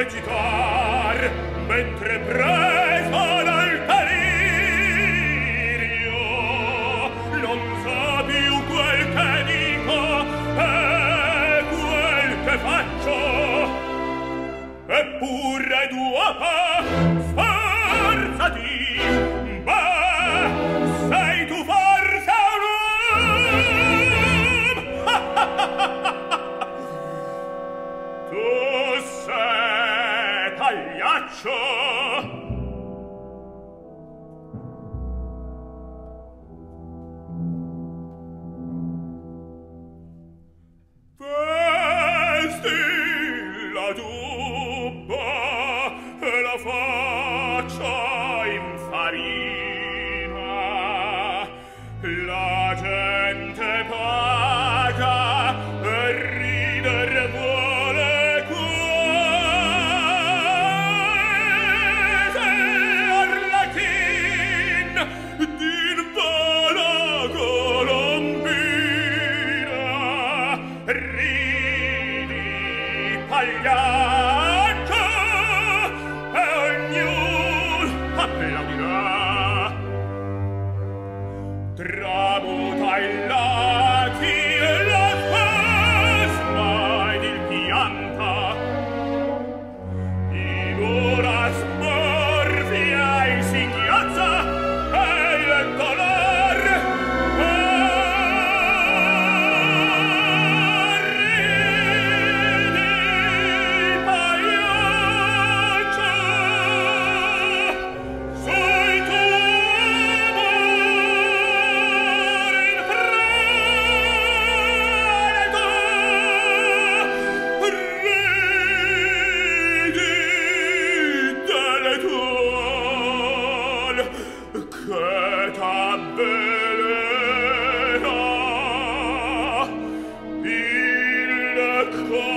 recitar mentre presa dal delirio non so più quel che dico e quel che faccio. Eppure d'uopo sforzati ma sei tu forza un tu pagliaccio! Vesti la dubba e la faccia in farina, la gente sbagliato e ognun applaudirà. Tramuta il cold.